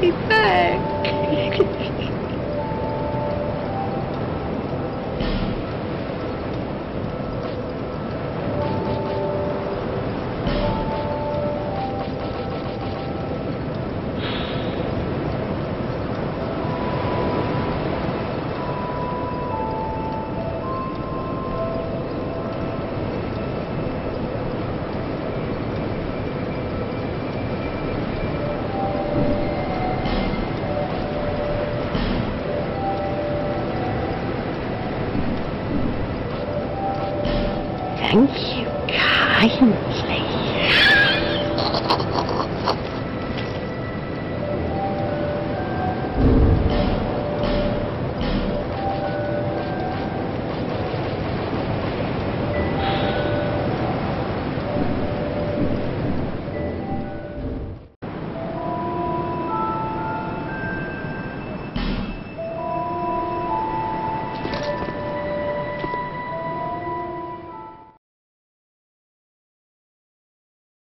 Me back. Thank you kindly.